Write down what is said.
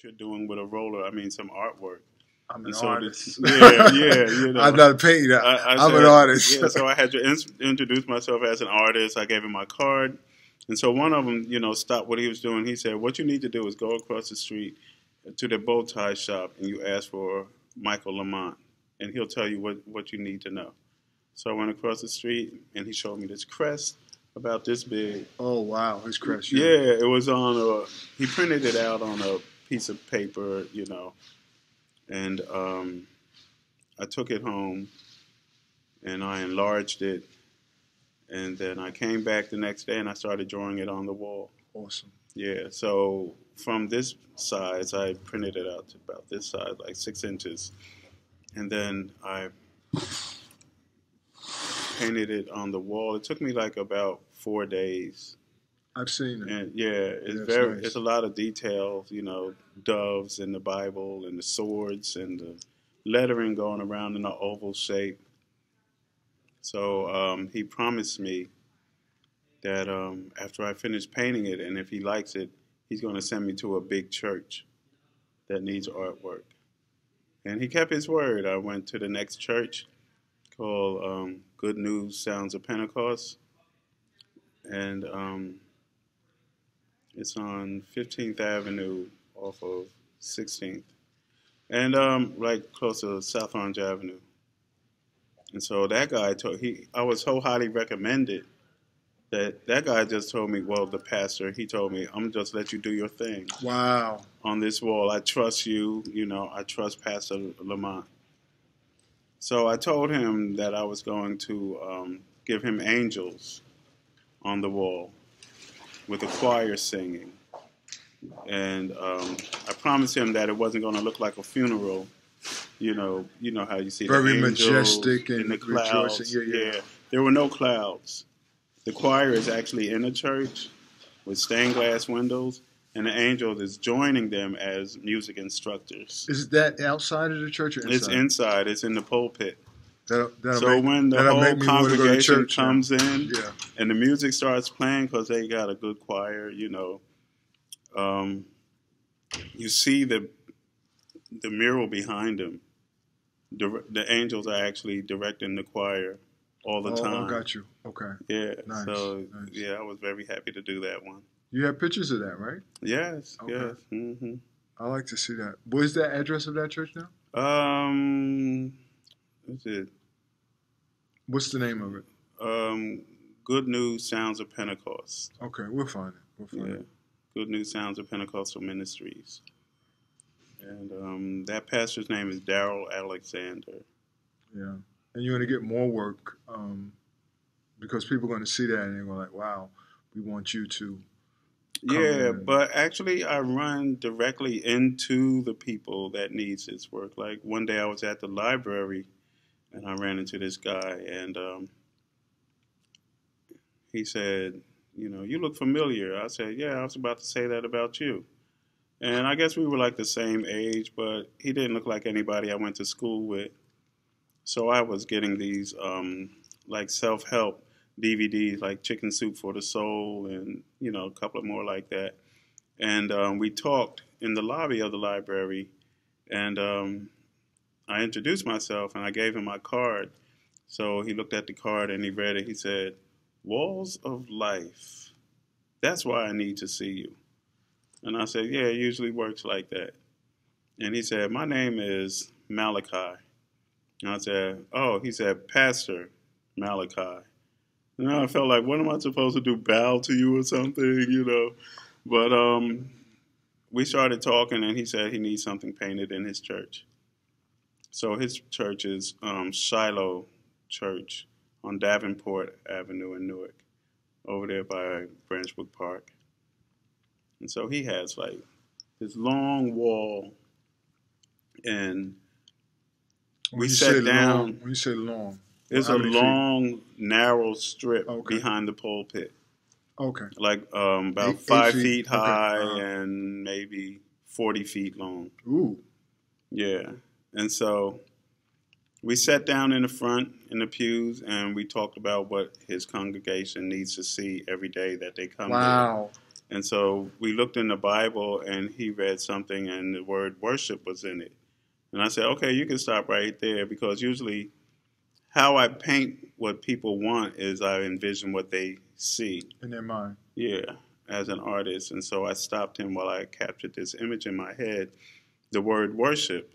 what you're doing with a roller. I mean, some artwork. I'm an so artist. this- yeah, yeah, you know. I'm not a painter. I, said- an artist. Yeah, so I had to in- introduce myself as an artist. I gave him my card, and so one of them, you know, stopped what he was doing. He said, "What you need to do is go across the street to the bow tie shop, and you ask for Michael Lamont, and he'll tell you what what you need to know." So I went across the street, and he showed me this crest about this big. oh wow, his crush. Yeah, it was on a. He printed it out on a piece of paper, you know, and um, I took it home, and I enlarged it, and then I came back the next day and I started drawing it on the wall. Awesome. Yeah, so from this size, I printed it out to about this size, like six inches, and then I painted it on the wall. It took me like about four days. I've seen it. And yeah, it's That's very nice. it's a lot of details, you know, doves in the Bible and the swords and the lettering going around in an oval shape. So um, he promised me that um, after I finish painting it, and if he likes it, he's going to send me to a big church that needs artwork. And he kept his word. I went to the next church called um, Good News Sounds of Pentecost, and um, it's on 15th Avenue off of 16th, and um, right close to South Orange Avenue. And so that guy told he I was so highly recommended that that guy just told me, well, the pastor he told me I'm just let you do your thing Wow. on this wall. I trust you. You know, I trust Pastor Lamont. So I told him that I was going to um, give him angels on the wall with a choir singing. And um, I promised him that it wasn't going to look like a funeral. You know, you know how you see Very majestic and in the clouds. Yeah, yeah. there were no clouds. The choir is actually in a church with stained glass windows, and the angel is joining them as music instructors. Is that outside of the church or inside? It's inside. It's in the pulpit. That'll, that'll so make, when the whole make me wanna go to congregation church now. comes in Yeah. and the music starts playing because they got a good choir, you know, um, you see the the mural behind them. The, the angels are actually directing the choir all the oh, time. I got you. Okay. Yeah. Nice, So nice. yeah, I was very happy to do that one. You have pictures of that, right? Yes. Okay. Yes. hmm I like to see that. What is the address of that church now? Um, what's it? What's the name of it? Um, Good News Sounds of Pentecost. Okay, we'll find it. We'll find Yeah. it. Good News Sounds of Pentecostal Ministries. And um, that pastor's name is Daryl Alexander. Yeah. And you're going to get more work um, because people are going to see that and they're going to like, wow, we want you to. Yeah, but actually, I run directly into the people that needs this work. Like one day, I was at the library, and I ran into this guy, and um, he said, "You know, you look familiar." I said, "Yeah, I was about to say that about you." And I guess we were like the same age, but he didn't look like anybody I went to school with. So I was getting these um, like self help DVDs, like Chicken Soup for the Soul, and you know a couple of more like that. And um, we talked in the lobby of the library, and um, I introduced myself and I gave him my card. So he looked at the card and he read it. He said, "Walls of Life. That's why I need to see you." And I said, "Yeah, it usually works like that." And he said, "My name is Malachi." And I said, "Oh," he said, "Pastor Malachi." And I felt like, what am I supposed to do? Bow to you or something, you know? But um, we started talking, and he said he needs something painted in his church. So his church is um, Shiloh Church on Davenport Avenue in Newark, over there by Branch Brook Park. And so he has like this long wall, and We sat down. Long, when you say long, it's a many feet? long, narrow strip Okay. behind the pulpit. okay. like um, about Eight- eight five feet. feet, Okay. high Uh-huh. and maybe 40 feet long. Ooh, Yeah. And so we sat down in the front in the pews and we talked about what his congregation needs to see every day that they come wow. And so we looked in the Bible, and he read something, and the word worship was in it. And I said, okay, you can stop right there because usually how I paint what people want is I envision what they see. In their mind. Yeah, as an artist. And so I stopped him while I captured this image in my head, the word worship.